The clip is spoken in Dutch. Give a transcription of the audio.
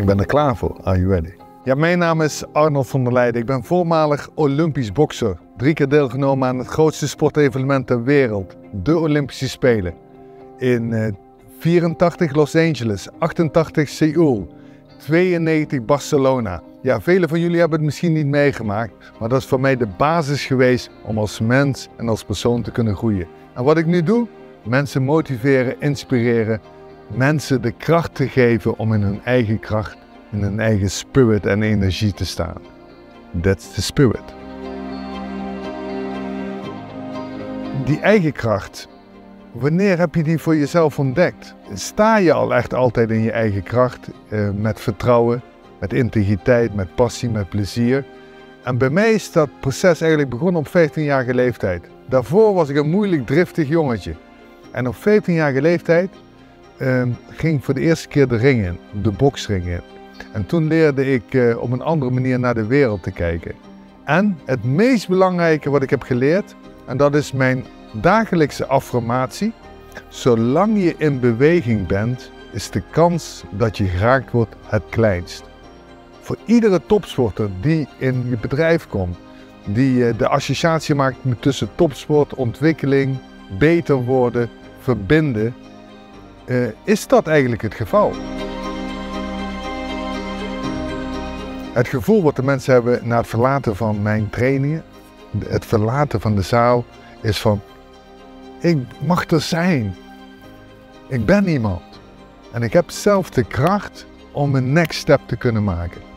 Ik ben er klaar voor. Are you ready? Ja, mijn naam is Arnold van der Leijden. Ik ben voormalig Olympisch bokser. Drie keer deelgenomen aan het grootste sportevenement ter wereld, de Olympische Spelen. In uh, 84 Los Angeles, 88 Seoul, 92 Barcelona. Ja, velen van jullie hebben het misschien niet meegemaakt, maar dat is voor mij de basis geweest om als mens en als persoon te kunnen groeien. En wat ik nu doe? Mensen motiveren, inspireren, mensen de kracht te geven om in hun eigen kracht, in hun eigen spirit en energie te staan. That's the spirit. Die eigen kracht, wanneer heb je die voor jezelf ontdekt? Sta je al echt altijd in je eigen kracht, eh, met vertrouwen, met integriteit, met passie, met plezier? En bij mij is dat proces eigenlijk begonnen op 15-jarige leeftijd. Daarvoor was ik een moeilijk driftig jongetje. En op 15-jarige leeftijd uh, ging voor de eerste keer de ring in, de boksring in. En toen leerde ik uh, op een andere manier naar de wereld te kijken. En het meest belangrijke wat ik heb geleerd, en dat is mijn dagelijkse affirmatie. Zolang je in beweging bent, is de kans dat je geraakt wordt het kleinst. Voor iedere topsporter die in je bedrijf komt, die uh, de associatie maakt tussen topsport, ontwikkeling, beter worden, verbinden, uh, is dat eigenlijk het geval. Het gevoel wat de mensen hebben na het verlaten van mijn trainingen, het verlaten van de zaal, is van ik mag er zijn. Ik ben iemand. En ik heb zelf de kracht om een next step te kunnen maken.